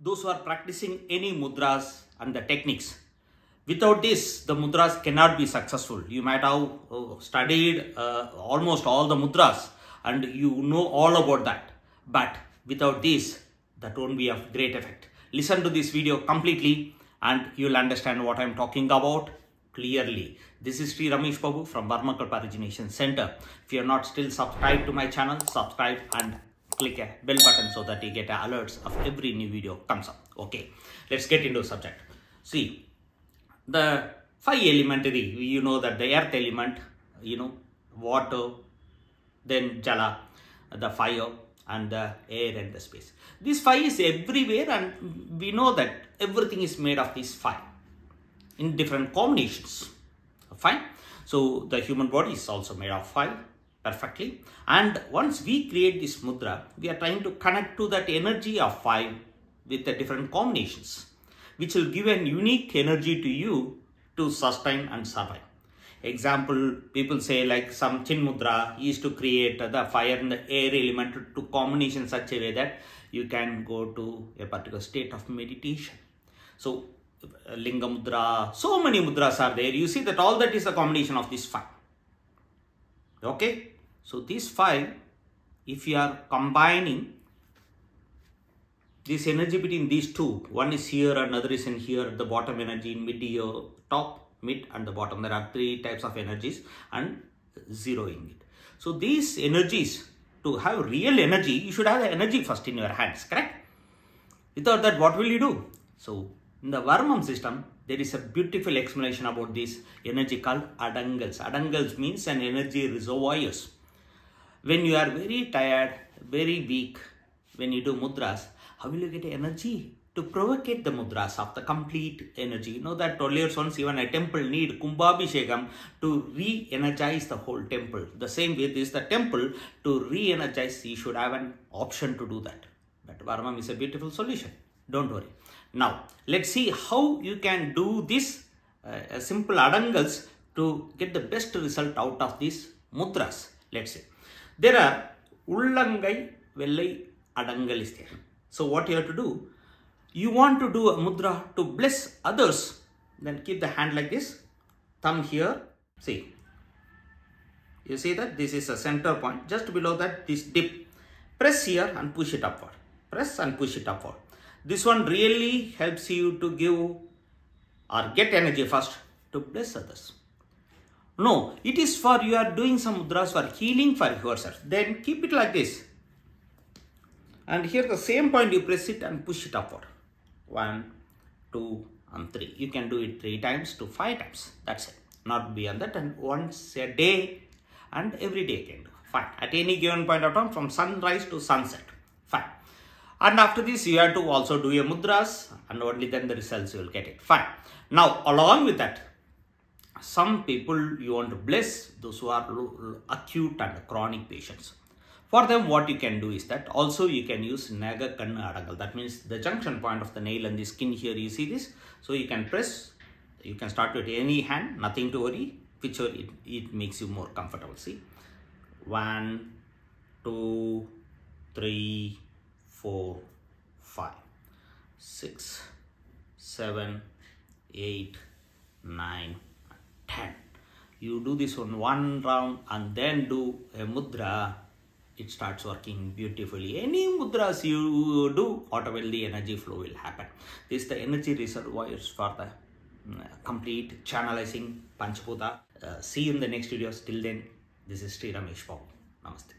those who are practicing any mudras and the techniques. Without this, the mudras cannot be successful. You might have uh, studied uh, almost all the mudras and you know all about that. But without this, that won't be of great effect. Listen to this video completely and you'll understand what I'm talking about clearly. This is Sri Ramesh Babu from Varmakalpa Origination Center. If you're not still subscribed to my channel, subscribe and click a bell button so that you get alerts of every new video comes up. Okay, let's get into the subject. See, the five elementary, you know that the earth element, you know, water, then jala, the fire, and the air and the space. This five is everywhere and we know that everything is made of these five in different combinations. Fine. So the human body is also made of five perfectly. And once we create this mudra, we are trying to connect to that energy of five with the different combinations, which will give an unique energy to you to sustain and survive. Example, people say like some chin mudra is to create the fire and the air element to combination such a way that you can go to a particular state of meditation. So uh, linga mudra, so many mudras are there. You see that all that is a combination of these five. Okay, so these five, if you are combining this energy between these two, one is here, another is in here, the bottom energy, mid here, top, mid, and the bottom. There are three types of energies and zeroing it. So these energies, to have real energy, you should have the energy first in your hands, correct? Without that, what will you do? So in the Varmam system, there is a beautiful explanation about this energy called adangals. Adangals means an energy reservoirs. When you are very tired, very weak, when you do mudras, how will you get energy? To provocate the mudras of the complete energy. You know that earlier once even a temple need kumbhabhishekam to re-energize the whole temple. The same way this the temple to re-energize, you should have an option to do that. But Varmam is a beautiful solution. Don't worry. Now, let's see how you can do this uh, simple adangals to get the best result out of these mudras. Let's say there are ullangai vellai adangal is there. So what you have to do, you want to do a mudra to bless others, then keep the hand like this, thumb here, see. You see that this is a center point, just below that this dip. Press here and push it upward. Press and push it upward. This one really helps you to give or get energy first to bless others. No, it is for you are doing some mudras for healing for yourself. Then keep it like this. And here the same point you press it and push it upward. One, two, and three. You can do it three times to five times. That's it. Not beyond that. And once a day and every day can do. Fine. At any given point of time from sunrise to sunset. Fine. And after this, you have to also do your mudras and only then the results you will get it. Fine. Now, along with that, some people you want to bless those who are acute and chronic patients. For them, what you can do is that also you can use Naga Kanna Adangal. That means the junction point of the nail and the skin here, you see this. So you can press, you can start with any hand, nothing to worry, whichever it, it makes you more comfortable. See, one, two, three, four, five, six, seven, eight, nine, ten. You do this on one round and then do a mudra. It starts working beautifully. Any mudras you do, automatically energy flow will happen. This is the energy reservoirs for the uh, complete channelizing Panchbhuta. Uh, see you in the next videos. Till then, this is Sri Ramesh Babu. Namaste.